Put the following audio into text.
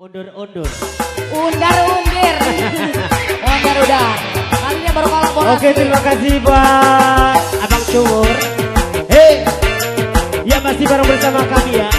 Undur-undur. Undar-undir. Undar-undar. Kalinya baru kolaborasi. Oke, terima kasih pak. Abang Cumur. Hei, ya masih bareng bersama kami ya.